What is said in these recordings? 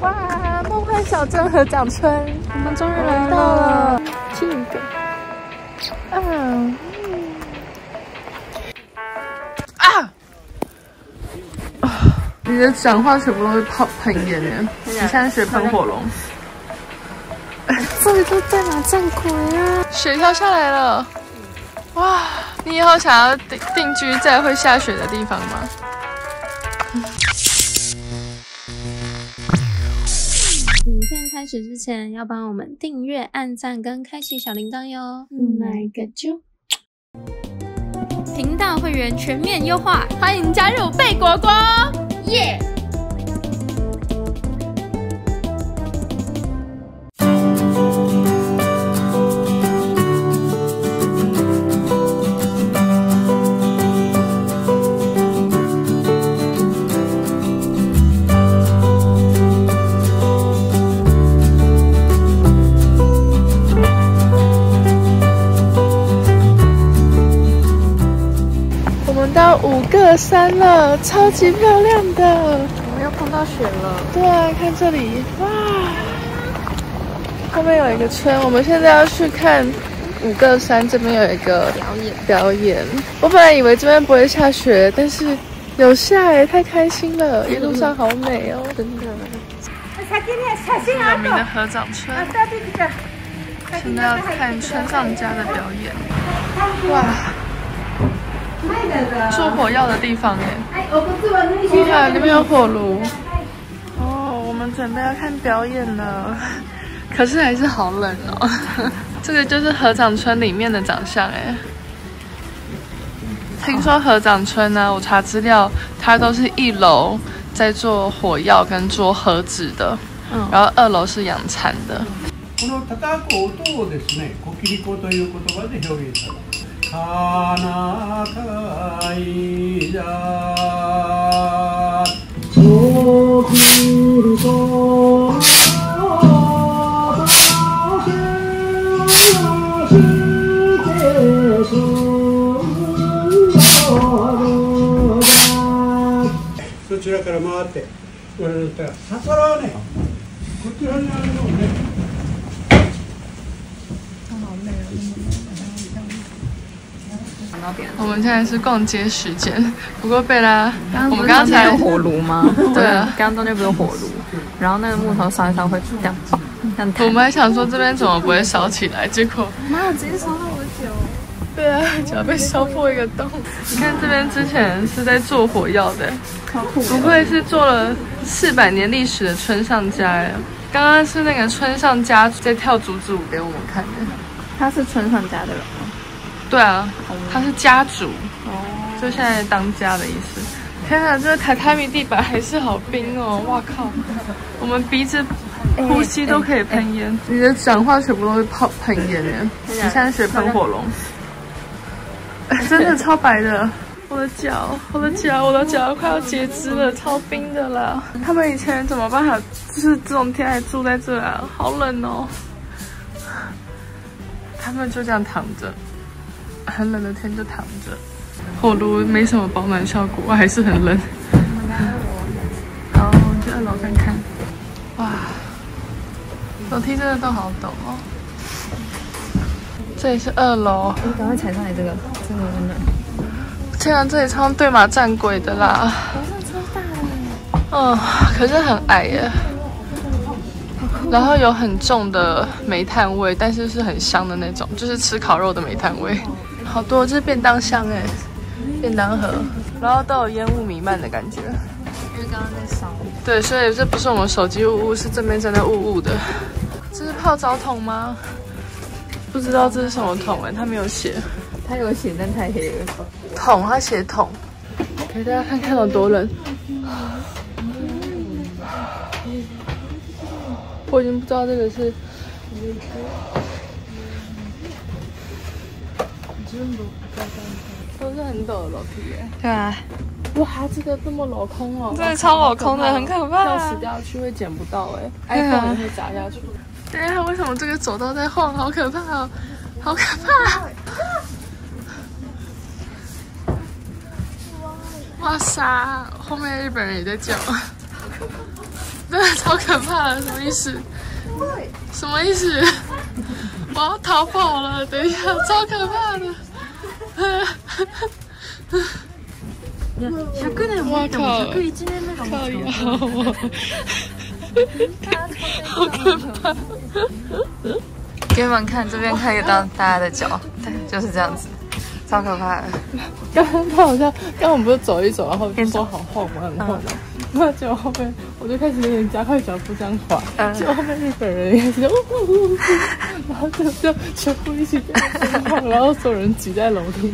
哇，梦幻小镇合掌村，我们终于来到了。亲一个。嗯。啊！啊！你的讲话全部都是泡喷烟耶！你现在学喷火龙。这里都在哪战鬼啊？雪飘下来了。哇！你以后想要定定居在会下雪的地方吗？开始之前，要帮我们订阅、按赞跟开启小铃铛哟。来个啾！频道会员全面优化，欢迎加入贝果果！耶！到五个山了，超级漂亮的。我们又碰到雪了。对，看这里，哇！后面有一个村，我们现在要去看五个山。这边有一个表演，表演。我本来以为这边不会下雪，但是有下哎，太开心了！一路上好美哦，真的。有名的合掌村。现在要看村上家的表演。哇！做火药的地方哎，哇，那边有火炉。哦，我们准备要看表演了，可是还是好冷哦。这个就是河掌村里面的长相哎。听说河掌村呢，我查资料，它都是一楼在做火药跟做盒子的，嗯，然后二楼是养蚕的。こちらから回ってったららねこちらにあるのね。我们现在是逛街时间，不过贝拉，我们刚才有火炉吗？对啊，刚刚中间不是火炉，然后那个木头烧一烧会这样，我们还想说这边怎么不会烧起来，结果妈，直接烧到我的脚。对啊，脚被烧破一个洞。你看这边之前是在做火药的，不愧是做了四百年历史的村上家呀。刚刚是那个村上家在跳竹子舞给我们看的，他是村上家的人。对啊，他是家主，就现在当家的意思。天哪，这个榻榻米地板还是好冰哦！哇靠，我们鼻子呼吸都可以喷烟。你的讲话全部都是泡喷烟耶！你现在学喷火龙，真的超白的。我的脚，我的脚，我的脚快要截肢了，超冰的了。他们以前怎么办法，就是这种天还住在这啊？好冷哦！他们就这样躺着。很冷的天就躺着，火炉没什么保暖效果，还是很冷。好，我们去二楼看看。哇，楼梯真的都好陡哦。这里是二楼。你赶快踩上来，这个真的温暖。天啊，这里超对马战鬼的啦。楼上超大哎。嗯，可是很矮耶。然后有很重的煤炭味，但是是很香的那种，就是吃烤肉的煤炭味。好多，这是便当箱哎，便当盒，然后都有烟雾弥漫的感觉，因为刚刚在烧。对，所以这不是我们手机雾雾，是这边真的雾雾的。这是泡澡桶吗？不知道这是什么桶哎，他没有写。他有写，但太黑了。桶，他写桶。给大家看看有多冷。我已经不知道这个是。都是很陡的楼梯耶。对啊。哇，这个这么镂空哦。真的超镂空的，很可怕。要死掉去会捡不到哎，iPhone 也会砸下去。对啊，为什么这个走道在晃？好可怕哦，好可怕！哇塞，后面日本人也在叫。真的超可怕的，什么意思？什么意思？我要逃跑了，等一下，超可怕的。100年もっても101年目が靠持腰つ好可怕！给你们看，这边看得到大家的脚，对，就是这样子，超可怕的。刚刚他好像，刚刚我们不是走一走，然后就说好晃嘛，很晃嘛。 然后结果后面我就开始有点加快脚步这样滑，嗯。结果后面日本人也是，呜呜呜呜然后就就全部一起然后所有人挤在楼梯，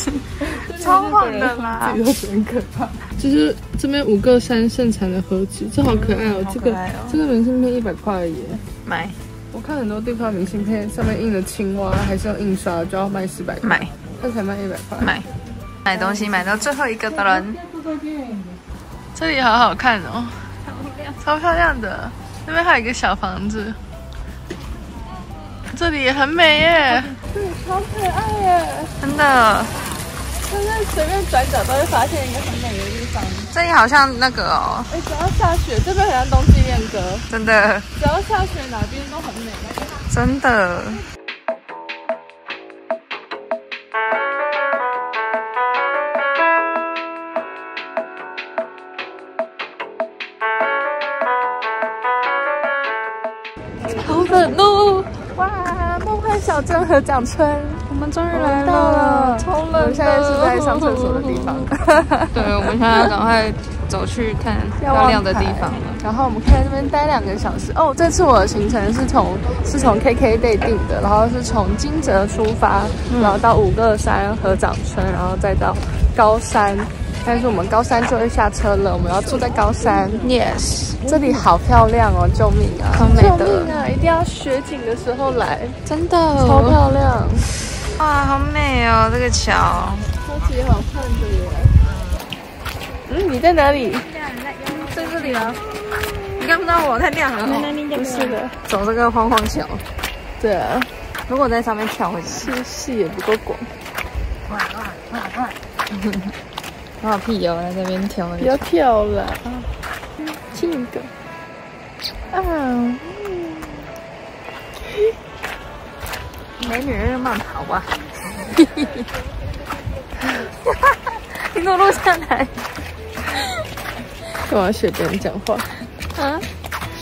超晃的啦自己都觉得很可怕。就是这边五个山盛产的盒子，这好可爱哦！这个这个明信片一百块而已耶。买。我看很多地方明信片上面印的青蛙，还是用印刷就要卖四百块，买。它才卖一百块。买。买东西买到最后一个的人，这里好好看哦，超漂亮的。那边还有一个小房子，这里也很美耶，这里超可爱耶。真的，现在随便转角都会发现一个很美的地方。这里好像那个哦，哎，只要下雪，这边好像冬季恋歌，真的只要下雪哪边都很美。真的。好冷哦！哇，梦幻小镇合掌村，我们终于来到了，超冷。我们现在是在上厕所的地方。对，我们现在要赶快走去看漂亮的地方了。然后我们可以在这边待两个小时。哦，这次我的行程是从是从 KKday 定的，然后是从金泽出发，然后到五个山合掌村，然后再到高山。但是我们高山就会下车了，我们要住在高山。Yes，这里好漂亮哦！救命啊！超美的救命啊！一定要雪景的时候来，真的超漂亮，哇，好美哦，这个桥。超级好看的耶。嗯，你在哪里？在这里啊，你看不到我，太亮了。不是的，走这个晃晃桥，对啊，如果在上面跳会死。视视野不够广，我好屁哦，在这边跳那不要个。跳了，亲一个。啊，美女人慢跑吧。你怎么录下来？干嘛学别人讲话？啊？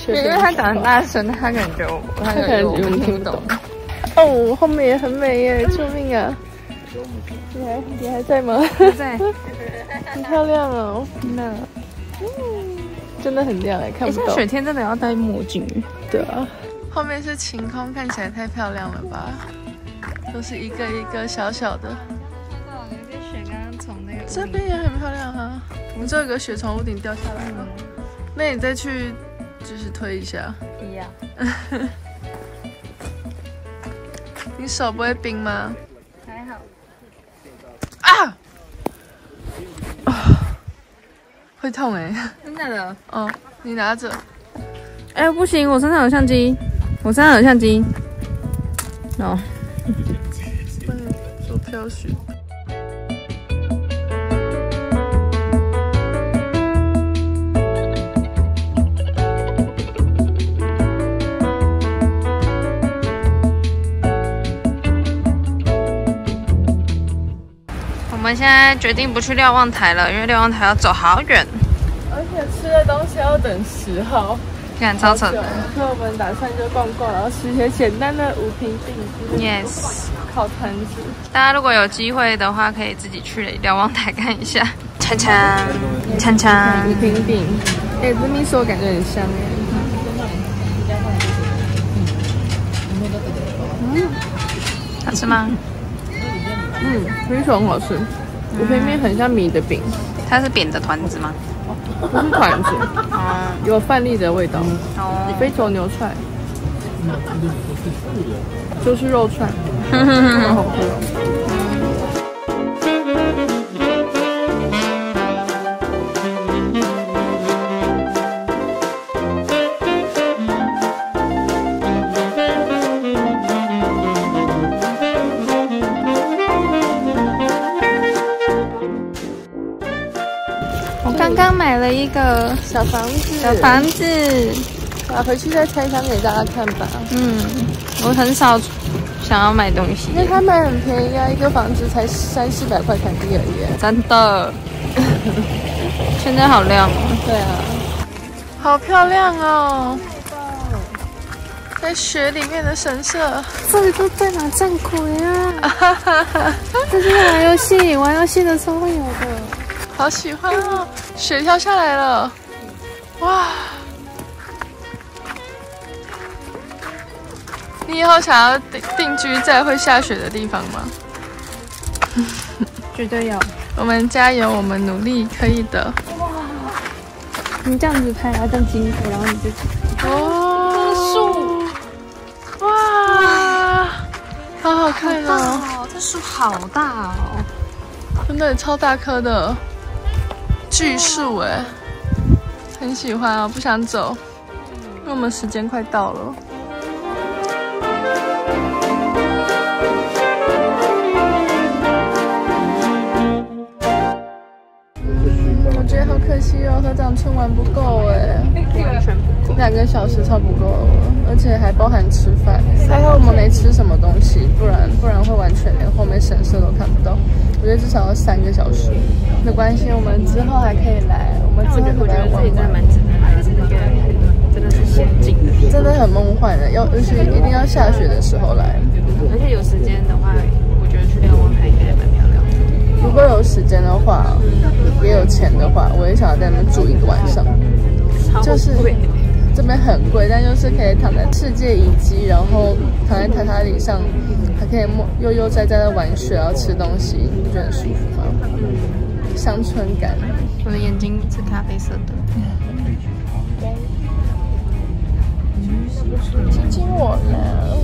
因为他讲很大声，他可能觉我，他可能觉得我们听不懂。哦，后面也很美耶！救命啊！你还你还在吗？在，很漂亮哦，真的。真的很亮哎，看哎，不到。像雪天真的要戴墨镜。对啊。后面是晴空，看起来太漂亮了吧？都是一个一个小小的，有些雪刚刚从那个这边也很漂亮啊。我们这有个雪从屋顶掉下来了，那你再去就是推一下。一样。你手不会冰吗？还好。啊！啊会痛哎、真的的。哦，你拿着。哎，不行，我身上有相机，我身上有相机。哦，不能做飘雪。们现在决定不去瞭望台了，因为瞭望台要走好远，而且吃的东西要等十号，看超扯的。所以我们打算就逛逛，然后吃一些简单的五平饼之类的 Yes，烤团子。大家如果有机会的话，可以自己去瞭望台看一下。锵锵锵锵，五平饼，哎、这秘书我感觉很香哎。好吃吗？嗯，米手很好吃，我偏偏很像米的饼，它是扁的团子吗？不是团子，啊有饭粒的味道。哦，非洲牛串，就是肉串，好好吃一个小房子，小房子，啊，回去再拆箱给大家看吧。嗯，我很少想要买东西因，为他们很便宜啊，一个房子才三四百块台币而已。真的。现在好亮哦，对啊，好漂亮哦，在雪里面的神社。这里都在哪战鬼啊？这是玩游戏，玩游戏的时候会有的。好喜欢哦！雪飘下来了，哇！你以后想要定定居在会下雪的地方吗？绝对有。我们加油，我们努力，可以的。哇你这样子拍，然后这样经过，然后你就哦，树，哇，好好看哦！哦，这树好大哦。真的超大棵的巨树哎，很喜欢啊，不想走，因为我们时间快到了。我觉得好可惜哦，合掌村玩不够哎，两个小时超不够了，而且还包含吃饭。还好我们没吃什么东西，不然不然会完全连后面神社都看不到。我觉得至少要三个小时。没关系，我们之后还可以来，我们之后我觉得再玩玩。这里真的蛮值得来的，真的是仙境的地方。真的很梦幻的，要尤其一定要下雪的时候来。而且有时间的话，我觉得去瞭望台应该也蛮漂亮的。如果有时间的话，也有钱的话，我也想要在那边住一个晚上。就是这边很贵，但就是可以躺在世界遗迹，然后躺在榻榻米上，还可以默悠悠哉哉的玩雪，然后吃东西，你不觉得很舒服吗？乡村感。我的眼睛是咖啡色的。亲亲我了。